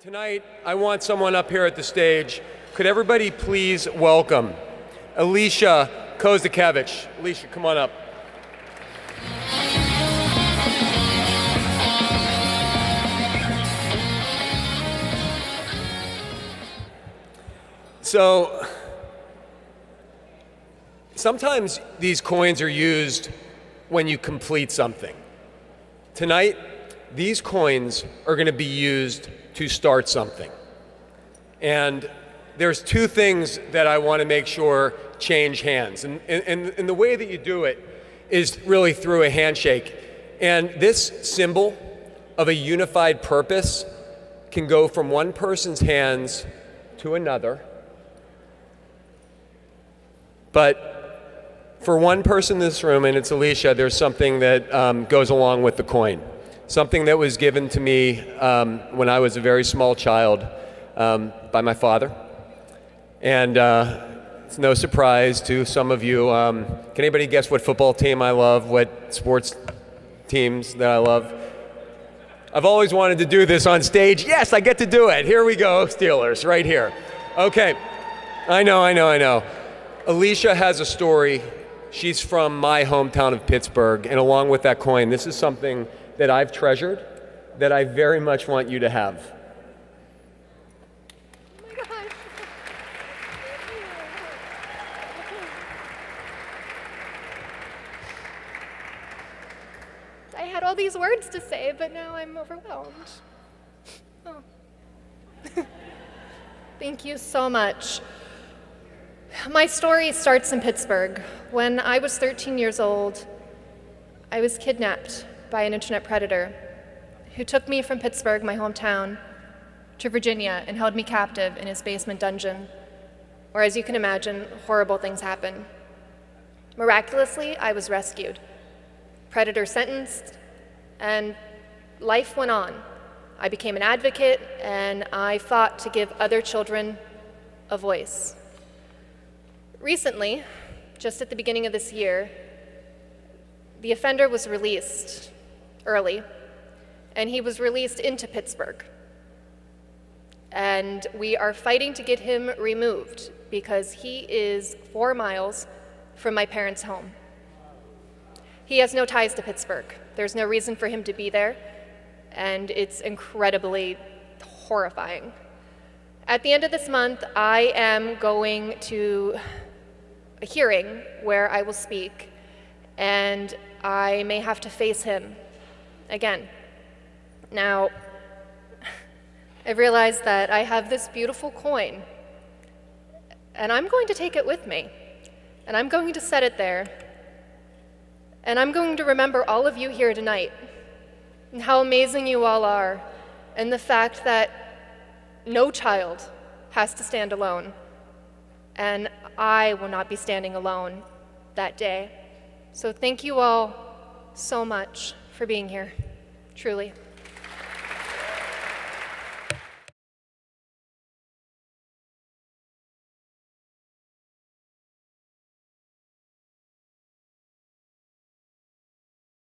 Tonight, I want someone up here at the stage. Could everybody please welcome Alicia Kozakiewicz? Alicia, come on up. So, sometimes these coins are used when you complete something. Tonight, these coins are going to be used to start something. And there's two things that I want to make sure change hands. And, and, and the way that you do it is really through a handshake. And this symbol of a unified purpose can go from one person's hands to another. But for one person in this room, and it's Alicia, there's something that um, goes along with the coin something that was given to me um, when I was a very small child um, by my father. And uh, it's no surprise to some of you. Um, can anybody guess what football team I love? What sports teams that I love? I've always wanted to do this on stage. Yes, I get to do it. Here we go, Steelers, right here. Okay. I know, I know, I know. Alicia has a story. She's from my hometown of Pittsburgh, and along with that coin, this is something that I've treasured that I very much want you to have. I had all these words to say, but now I'm overwhelmed. Oh. Thank you so much. My story starts in Pittsburgh. When I was 13 years old, I was kidnapped by an internet predator who took me from Pittsburgh, my hometown, to Virginia and held me captive in his basement dungeon, where, as you can imagine, horrible things happen. Miraculously, I was rescued, predator sentenced, and life went on. I became an advocate, and I fought to give other children a voice. Recently, just at the beginning of this year, the offender was released early, and he was released into Pittsburgh. And we are fighting to get him removed because he is four miles from my parents' home. He has no ties to Pittsburgh. There's no reason for him to be there, and it's incredibly horrifying. At the end of this month, I am going to a hearing where I will speak, and I may have to face him again. Now, I realize that I have this beautiful coin, and I'm going to take it with me, and I'm going to set it there, and I'm going to remember all of you here tonight, and how amazing you all are, and the fact that no child has to stand alone, and I will not be standing alone that day. So thank you all so much for being here, truly.